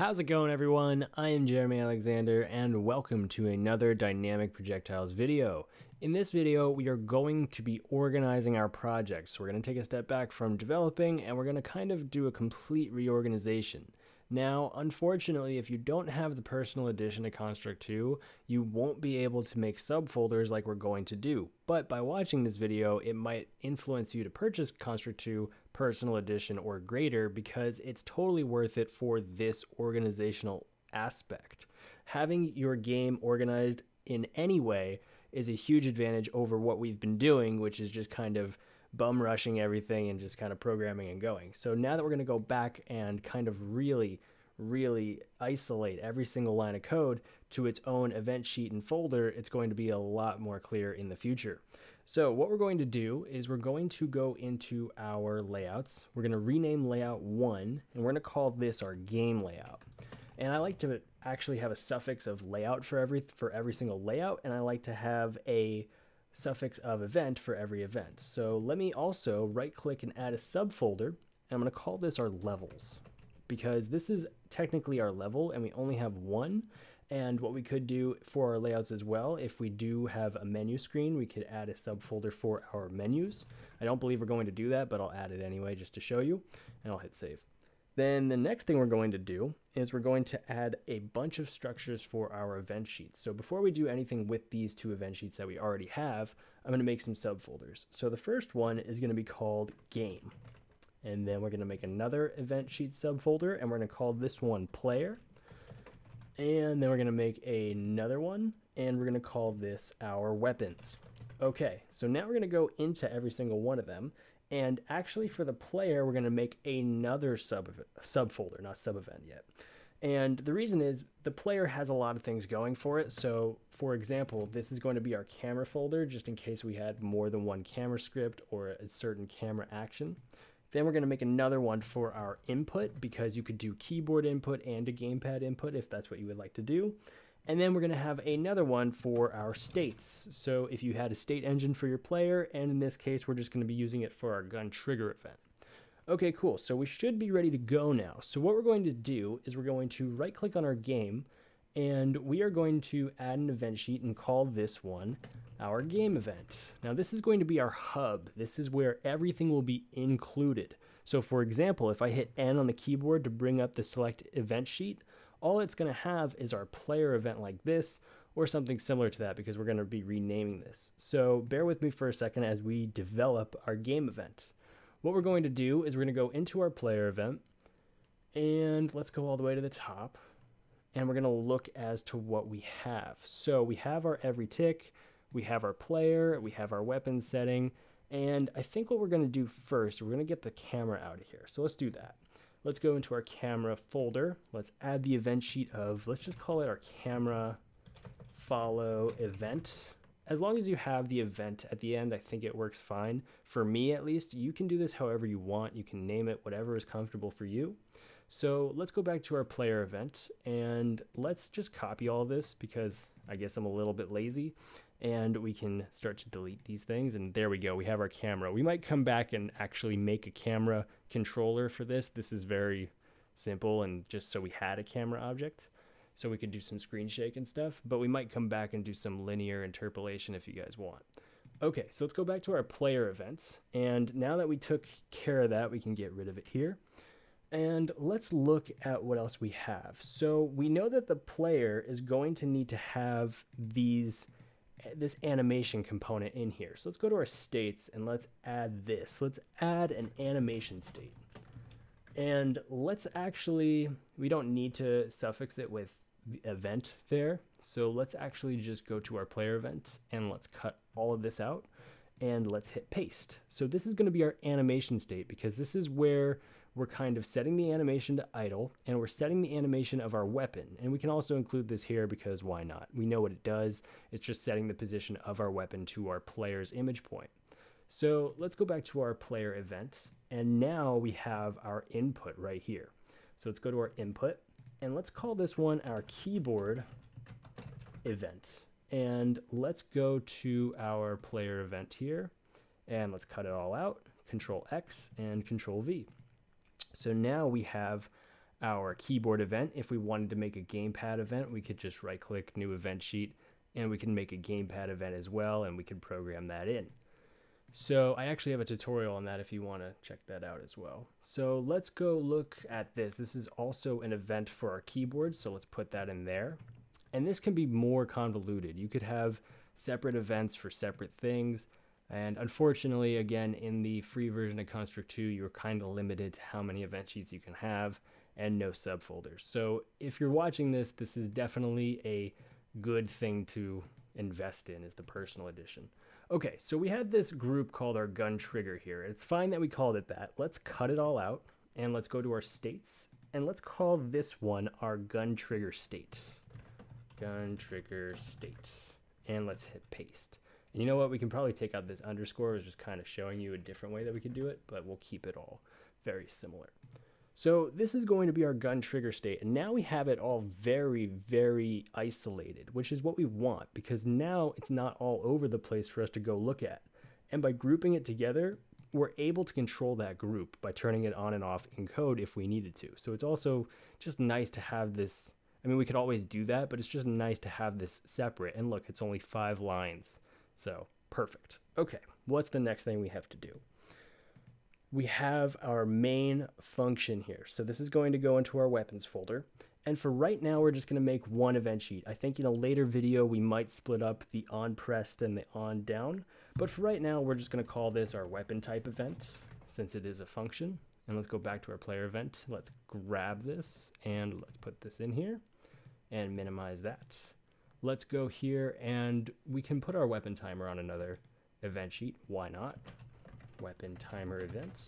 How's it going everyone? I am Jeremy Alexander and welcome to another Dynamic Projectiles video. In this video, we are going to be organizing our projects. So we're going to take a step back from developing and we're going to kind of do a complete reorganization. Now, unfortunately, if you don't have the personal edition of Construct 2, you won't be able to make subfolders like we're going to do. But by watching this video, it might influence you to purchase Construct 2 personal edition or greater because it's totally worth it for this organizational aspect. Having your game organized in any way is a huge advantage over what we've been doing, which is just kind of bum rushing everything and just kind of programming and going. So now that we're going to go back and kind of really, really isolate every single line of code to its own event sheet and folder, it's going to be a lot more clear in the future. So what we're going to do is we're going to go into our layouts. We're going to rename layout one, and we're going to call this our game layout. And I like to actually have a suffix of layout for every for every single layout, and I like to have a suffix of event for every event. So let me also right click and add a subfolder. And I'm going to call this our levels because this is technically our level and we only have one. And what we could do for our layouts as well, if we do have a menu screen, we could add a subfolder for our menus. I don't believe we're going to do that, but I'll add it anyway just to show you, and I'll hit save. Then the next thing we're going to do is we're going to add a bunch of structures for our event sheets. So before we do anything with these two event sheets that we already have, I'm going to make some subfolders. So the first one is going to be called game. And then we're going to make another event sheet subfolder and we're going to call this one player. And then we're going to make another one and we're going to call this our weapons. Okay, so now we're going to go into every single one of them and actually for the player, we're going to make another sub subfolder, not sub event yet. And the reason is the player has a lot of things going for it. So for example, this is going to be our camera folder, just in case we had more than one camera script or a certain camera action. Then we're going to make another one for our input because you could do keyboard input and a gamepad input if that's what you would like to do. And then we're going to have another one for our states. So if you had a state engine for your player, and in this case, we're just going to be using it for our gun trigger event. Okay, cool. So we should be ready to go now. So what we're going to do is we're going to right click on our game and we are going to add an event sheet and call this one our game event. Now this is going to be our hub. This is where everything will be included. So for example, if I hit N on the keyboard to bring up the select event sheet, all it's going to have is our player event like this or something similar to that because we're going to be renaming this. So bear with me for a second as we develop our game event. What we're going to do is we're going to go into our player event and let's go all the way to the top and we're going to look as to what we have. So we have our every tick, we have our player, we have our weapon setting, and I think what we're going to do first, we're going to get the camera out of here. So let's do that. Let's go into our camera folder. Let's add the event sheet of, let's just call it our camera follow event. As long as you have the event at the end, I think it works fine. For me, at least, you can do this however you want. You can name it whatever is comfortable for you. So let's go back to our player event and let's just copy all this because I guess I'm a little bit lazy and we can start to delete these things and there we go we have our camera. We might come back and actually make a camera controller for this. This is very simple and just so we had a camera object so we could do some screen shake and stuff but we might come back and do some linear interpolation if you guys want. Okay so let's go back to our player events and now that we took care of that we can get rid of it here. And let's look at what else we have. So we know that the player is going to need to have these this animation component in here. So let's go to our states and let's add this. Let's add an animation state. And let's actually, we don't need to suffix it with the event there. So let's actually just go to our player event and let's cut all of this out and let's hit paste. So this is gonna be our animation state because this is where we're kind of setting the animation to idle and we're setting the animation of our weapon. And we can also include this here because why not? We know what it does. It's just setting the position of our weapon to our player's image point. So let's go back to our player event. And now we have our input right here. So let's go to our input and let's call this one our keyboard event. And let's go to our player event here and let's cut it all out. Control X and Control V. So now we have our keyboard event. If we wanted to make a gamepad event, we could just right click new event sheet and we can make a gamepad event as well and we can program that in. So I actually have a tutorial on that if you want to check that out as well. So let's go look at this. This is also an event for our keyboard, so let's put that in there. And this can be more convoluted. You could have separate events for separate things. And unfortunately, again, in the free version of Construct 2, you're kind of limited to how many event sheets you can have and no subfolders. So if you're watching this, this is definitely a good thing to invest in is the personal edition. Okay, so we had this group called our gun trigger here. It's fine that we called it that. Let's cut it all out and let's go to our states and let's call this one our gun trigger state. Gun trigger state. And let's hit paste. And you know what? We can probably take out this underscore. It's just kind of showing you a different way that we could do it, but we'll keep it all very similar. So this is going to be our gun trigger state. And now we have it all very, very isolated, which is what we want because now it's not all over the place for us to go look at. And by grouping it together, we're able to control that group by turning it on and off in code if we needed to. So it's also just nice to have this. I mean, we could always do that, but it's just nice to have this separate. And look, it's only five lines. So perfect. Okay, what's the next thing we have to do? we have our main function here. So this is going to go into our weapons folder. And for right now, we're just going to make one event sheet. I think in a later video, we might split up the on pressed and the on down. But for right now, we're just going to call this our weapon type event since it is a function. And let's go back to our player event. Let's grab this and let's put this in here and minimize that. Let's go here and we can put our weapon timer on another event sheet. Why not? weapon timer event.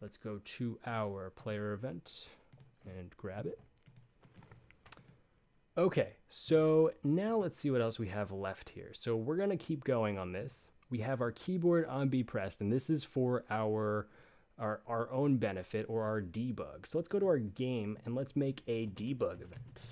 Let's go to our player event and grab it. Okay, so now let's see what else we have left here. So we're to keep going on this. We have our keyboard on B pressed, and this is for our, our, our own benefit or our debug. So let's go to our game and let's make a debug event.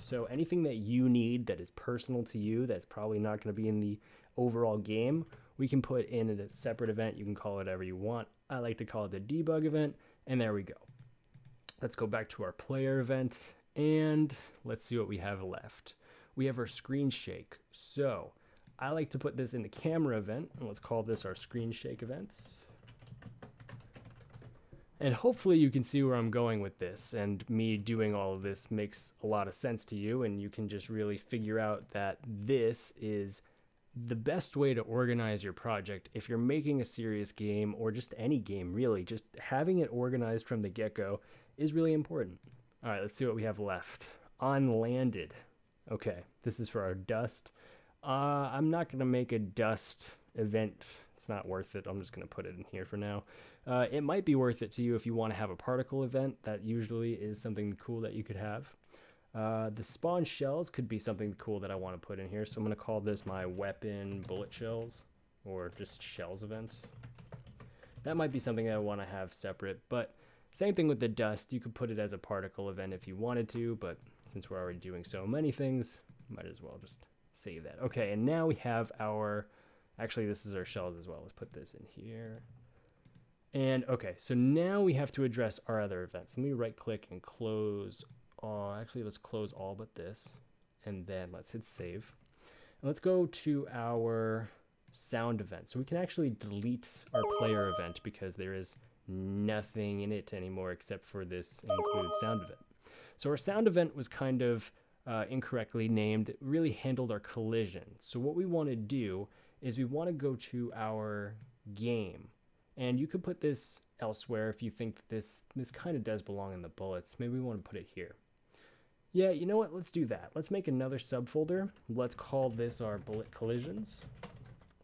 So anything that you need that is personal to you, that's probably not going to be in the overall game, we can put in a separate event. You can call it whatever you want. I like to call it the debug event, and there we go. Let's go back to our player event, and let's see what we have left. We have our screen shake. So I like to put this in the camera event, and let's call this our screen shake events. And hopefully you can see where I'm going with this and me doing all of this makes a lot of sense to you and you can just really figure out that this is the best way to organize your project if you're making a serious game or just any game really. Just having it organized from the get-go is really important. All right let's see what we have left. On landed. Okay this is for our dust. Uh, i'm not to make a dust event it's not worth it i'm just going to put it in here for now uh, it might be worth it to you if you want to have a particle event that usually is something cool that you could have uh, the spawn shells could be something cool that I want to put in here. So I'm going to call this my weapon bullet shells or just shells event. That might be something that I want to have separate, but same thing with the dust. You could put it as a particle event if you wanted to, but since we're already doing so many things, might as well just save that. Okay, and now we have our, actually this is our shells as well. Let's put this in here. And okay, so now we have to address our other events. Let me right click and close uh, actually let's close all but this and then let's hit save. And let's go to our sound event. So we can actually delete our player event because there is nothing in it anymore except for this include sound event. So our sound event was kind of uh, incorrectly named, it really handled our collision. So what we want to do is we want to go to our game and you could put this elsewhere if you think this this kind of does belong in the bullets. Maybe we want to put it here. Yeah, you know what? Let's do that. Let's make another subfolder. Let's call this our bullet collisions.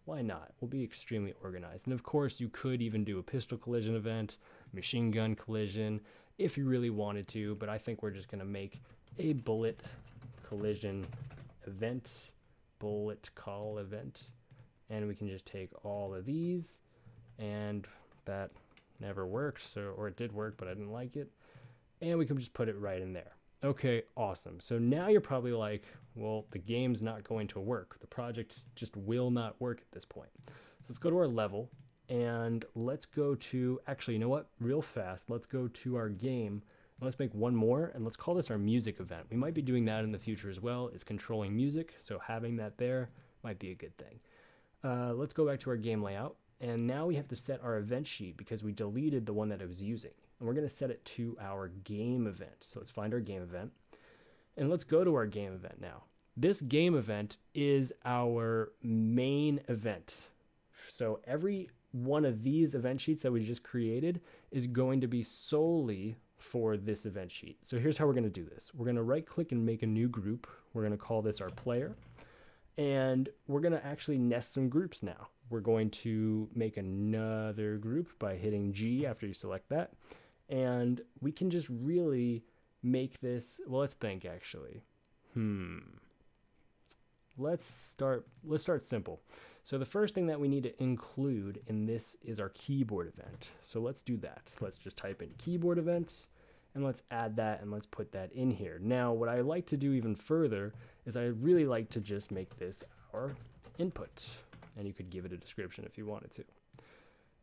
Why not? We'll be extremely organized. And of course, you could even do a pistol collision event, machine gun collision, if you really wanted to, but I think we're just going to make a bullet collision event, bullet call event, and we can just take all of these, and that never worked, so or it did work, but I didn't like it, and we can just put it right in there. Okay, awesome. So now you're probably like, well, the game's not going to work. The project just will not work at this point. So let's go to our level and let's go to, actually, you know what? Real fast, let's go to our game let's make one more and let's call this our music event. We might be doing that in the future as well. It's controlling music, so having that there might be a good thing. Uh, let's go back to our game layout. And now we have to set our event sheet because we deleted the one that I was using. And we're going to set it to our game event. So let's find our game event. And let's go to our game event now. This game event is our main event. So every one of these event sheets that we just created is going to be solely for this event sheet. So here's how we're going to do this. We're going to right click and make a new group. We're going to call this our player. And we're going to actually nest some groups now. We're going to make another group by hitting G after you select that. And we can just really make this, well, let's think actually. Hmm. Let's start, let's start simple. So the first thing that we need to include in this is our keyboard event. So let's do that. Let's just type in keyboard event and let's add that and let's put that in here. Now, what I like to do even further is I really like to just make this our input and you could give it a description if you wanted to.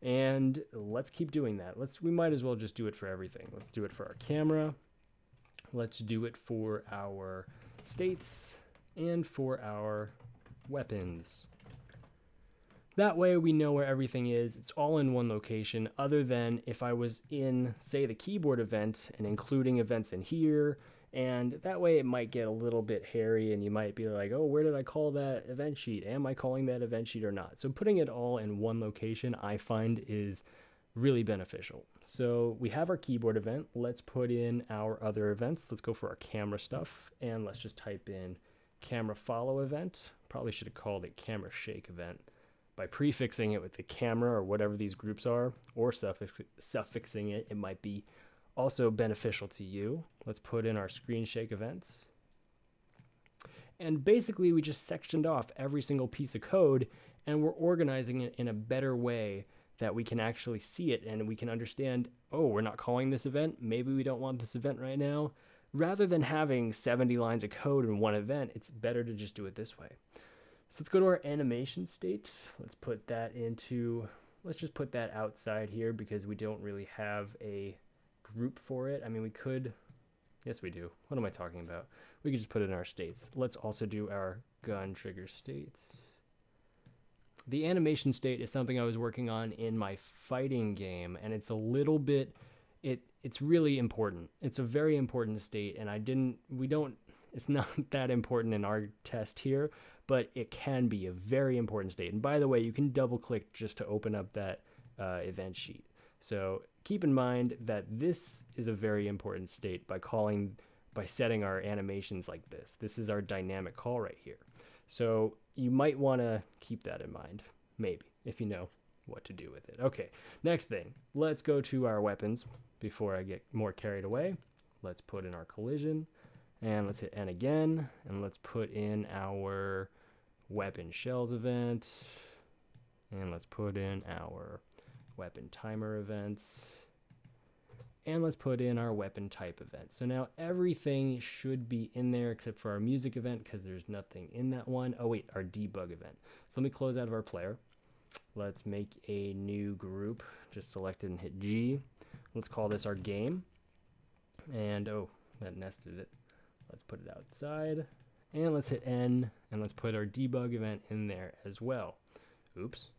And let's keep doing that. Let's we might as well just do it for everything. Let's do it for our camera. Let's do it for our states and for our weapons. That way we know where everything is. It's all in one location other than if I was in, say, the keyboard event and including events in here and that way it might get a little bit hairy and you might be like, oh, where did I call that event sheet? Am I calling that event sheet or not? So putting it all in one location I find is really beneficial. So we have our keyboard event. Let's put in our other events. Let's go for our camera stuff and let's just type in camera follow event. Probably should have called it camera shake event by prefixing it with the camera or whatever these groups are or suffix suffixing it. It might be also beneficial to you. Let's put in our screen shake events. And basically we just sectioned off every single piece of code and we're organizing it in a better way that we can actually see it and we can understand, oh, we're not calling this event. Maybe we don't want this event right now. Rather than having 70 lines of code in one event, it's better to just do it this way. So let's go to our animation state. Let's put that into, let's just put that outside here because we don't really have a group for it. I mean, we could, yes, we do. What am I talking about? We could just put it in our states. Let's also do our gun trigger states. The animation state is something I was working on in my fighting game, and it's a little bit, it it's really important. It's a very important state, and I didn't, we don't, it's not that important in our test here, but it can be a very important state. And by the way, you can double click just to open up that uh, event sheet. So keep in mind that this is a very important state by calling, by setting our animations like this. This is our dynamic call right here. So you might want to keep that in mind, maybe, if you know what to do with it. Okay, next thing, let's go to our weapons before I get more carried away. Let's put in our collision and let's hit N again and let's put in our weapon shells event and let's put in our weapon timer events. And let's put in our weapon type event. So now everything should be in there except for our music event because there's nothing in that one. Oh wait, our debug event. So let me close out of our player. Let's make a new group. Just select it and hit G. Let's call this our game. And oh, that nested it. Let's put it outside. And let's hit N and let's put our debug event in there as well. Oops.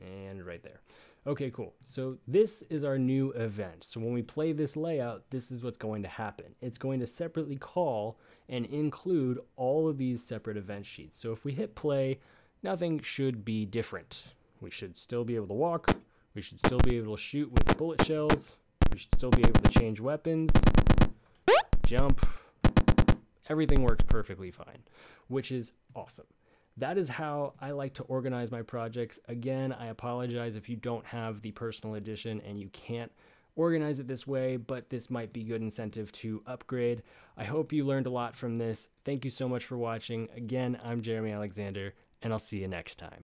And right there. Okay, cool. So this is our new event. So when we play this layout, this is what's going to happen. It's going to separately call and include all of these separate event sheets. So if we hit play, nothing should be different. We should still be able to walk. We should still be able to shoot with bullet shells. We should still be able to change weapons, jump. Everything works perfectly fine, which is awesome that is how I like to organize my projects. Again, I apologize if you don't have the personal edition and you can't organize it this way, but this might be good incentive to upgrade. I hope you learned a lot from this. Thank you so much for watching. Again, I'm Jeremy Alexander, and I'll see you next time.